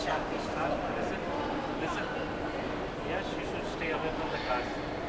Listen, listen. Yes, you should stay away from the cars.